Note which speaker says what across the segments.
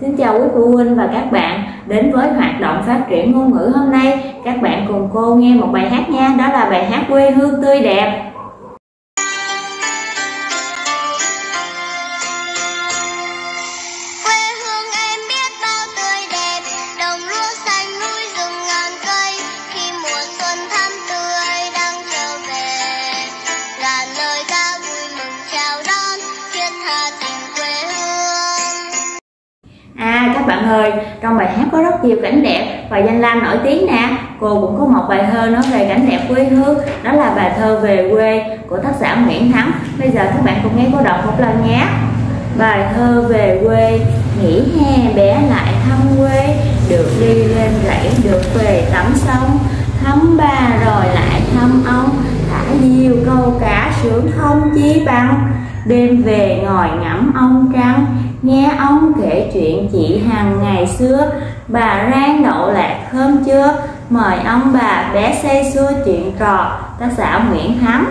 Speaker 1: Xin chào quý phụ huynh và các bạn đến với hoạt động phát triển ngôn ngữ hôm nay. Các bạn cùng cô nghe một bài hát nha, đó là bài hát quê hương tươi đẹp. Hãy subscribe bạn ơi, trong bài hát có rất nhiều cảnh đẹp và danh lam nổi tiếng nè. Cô cũng có một bài thơ nói về cảnh đẹp quê hương Đó là bài thơ về quê của tác giả Nguyễn Thắng. Bây giờ các bạn cùng nghe cô đọc một lần nhé. Bài thơ về quê Nghỉ hè bé lại thăm quê Được đi lên rẫy, được về tắm sông. Thăm bà rồi lại thăm ông Thả diều câu cá sướng không chí bằng. Đêm về ngồi ngắm ông trăng Nghe ông kể chuyện chị Hằng ngày xưa. Bà rang đậu lạc hôm chưa Mời ông bà bé say xưa chuyện trò, Tác giả Nguyễn Thắng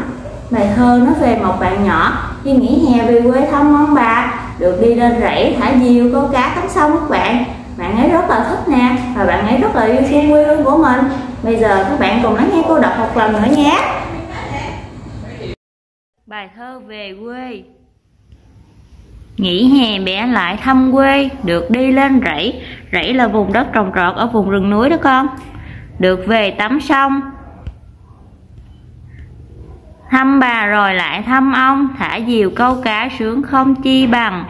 Speaker 1: Bài thơ nói về một bạn nhỏ, Khi nghỉ hè về quê thăm ông bà, Được đi lên rẫy thả diều câu cá tắm sông các bạn. Bạn ấy rất là thích nè, Và bạn ấy rất là yêu thương quê hương của mình. Bây giờ các bạn cùng lắng nghe cô đọc một lần nữa nhé. Bài thơ về quê Nghỉ hè bé lại thăm quê, được đi lên rẫy, rẫy là vùng đất trồng trọt ở vùng rừng núi đó con. Được về tắm sông. Thăm bà rồi lại thăm ông, thả diều câu cá sướng không chi bằng.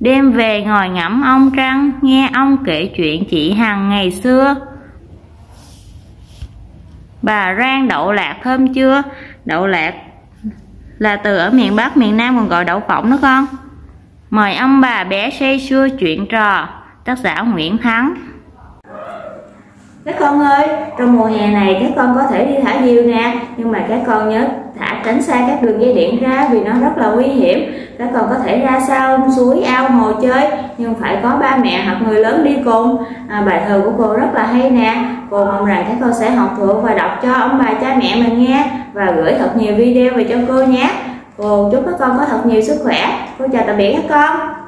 Speaker 1: Đêm về ngồi ngắm ông trăng, nghe ông kể chuyện chị Hằng ngày xưa. Bà rang đậu lạc thơm chưa? Đậu lạc là từ ở miền Bắc, miền Nam còn gọi đậu phộng đó con. Mời ông bà bé say sưa chuyện trò, tác giả Nguyễn Thắng. Các con ơi, trong mùa hè này các con có thể đi thả diều nè, nhưng mà các con nhớ thả tránh xa các đường dây điện ra vì nó rất là nguy hiểm. Các con có thể ra sao suối, ao, hồ chơi, nhưng phải có ba mẹ hoặc người lớn đi cùng. À, bài thơ của cô rất là hay nè. Cô mong rằng các con sẽ học thuộc và đọc cho ông bà cha mẹ mình nghe và gửi thật nhiều video về cho cô nhé. Cô chúc các con có thật nhiều sức khỏe. Cô chào tạm biệt các con.